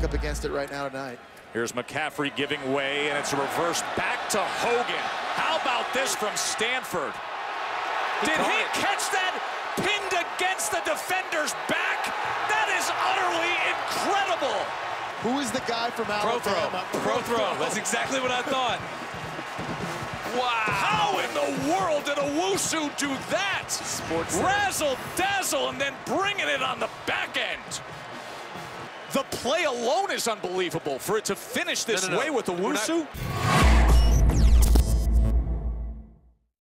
back up against it right now tonight. Here's McCaffrey giving way, and it's a reverse back to Hogan. How about this from Stanford? Did he it. catch that pinned against the defender's back? That is utterly incredible. Who is the guy from Alabama? Prothro. Pro throw. That's exactly what I thought. Wow. How in the world did Owusu do that? Sports Razzle dazzle and then bringing it on the back end. The play alone is unbelievable for it to finish this No, no, no. way with not- Owusu.